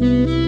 Mm-hmm.